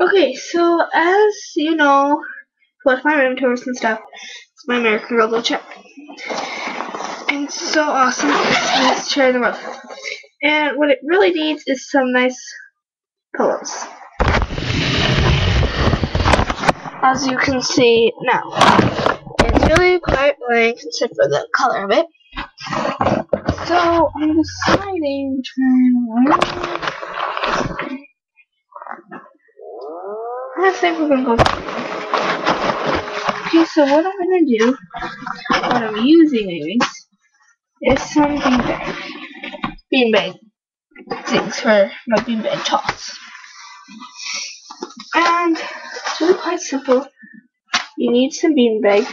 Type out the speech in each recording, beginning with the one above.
Okay, so as you know, watch my room tours and stuff, it's my American Girl chair. And it's so awesome. Chair in the world. And what it really needs is some nice pillows. As you can see now. It's really quite blank except for the color of it. So I'm deciding between I think we're gonna go. Okay, so what I'm gonna do, what I'm using anyways, is some beanbag. Beanbag things for my beanbag toss. And it's really quite simple. You need some beanbag.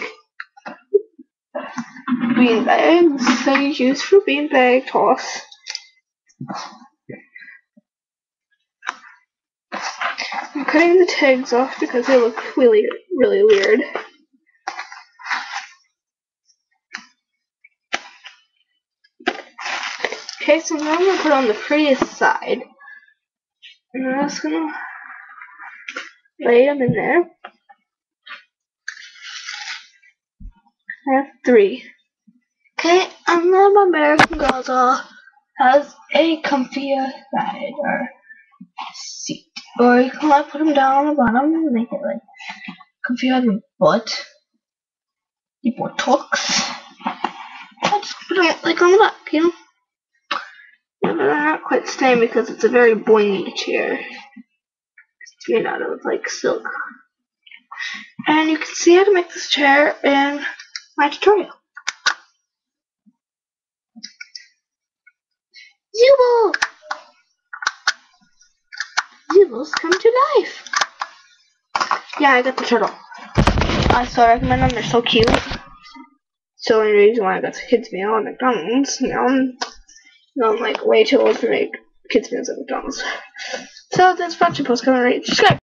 Beanbags that you use for beanbag toss. I'm cutting the tags off because they look really, really weird. Okay, so now I'm going to put on the prettiest side. And I'm just going to lay them in there. I have three. Okay, and then my American Girl doll has a comfier side or. Or you can like put them down on the bottom and make it like on your butt. Your buttocks. I just put them like on the back, you know? But they're not quite staying because it's a very buoyant chair. It's made out of like silk. And you can see how to make this chair in my tutorial. Zooble! Zoobles come to life! Yeah, I got the turtle. I still recommend them, they're so cute. So the reason why I got the kids meal at McDonald's. Now I'm, now I'm like way too old to make kids meals at McDonald's. So bunch of posts coming right subscribe.